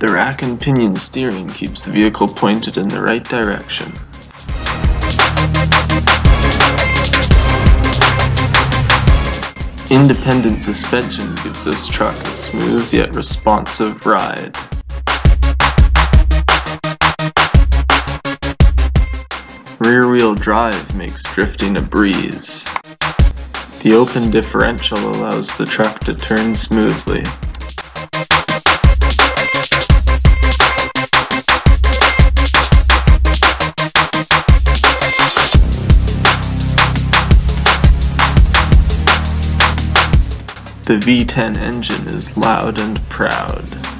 The rack and pinion steering keeps the vehicle pointed in the right direction. Independent suspension gives this truck a smooth yet responsive ride. Rear-wheel drive makes drifting a breeze. The open differential allows the truck to turn smoothly. The V10 engine is loud and proud.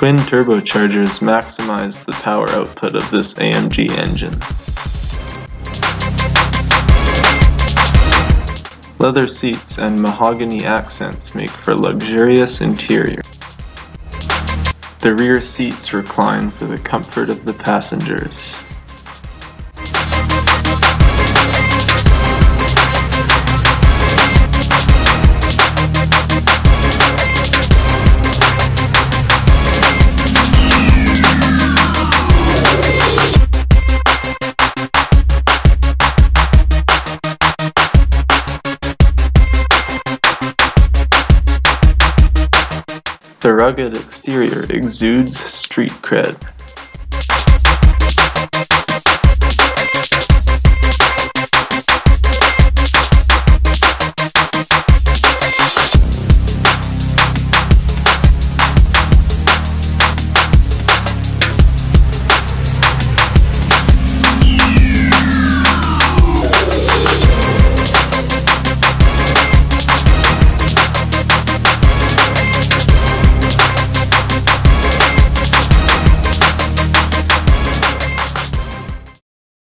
Twin turbochargers maximize the power output of this AMG engine. Leather seats and mahogany accents make for luxurious interior. The rear seats recline for the comfort of the passengers. The rugged exterior exudes street cred.